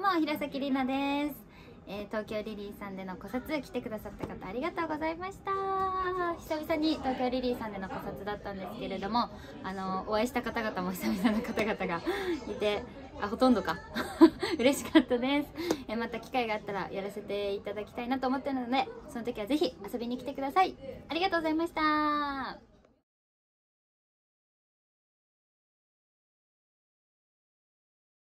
どうも平崎里奈です、えー東京リリーさんでの考察来てくださった方ありがとうございました。久々に東京リリーさんでの考察だったんですけれどもあのお会いした方々も久々の方々がいてあほとんどか。嬉しかったです、えーまた機会があったらやらせていただきたいなと思ってるのでその時はぜひ遊びに来てください。ありがとうございました。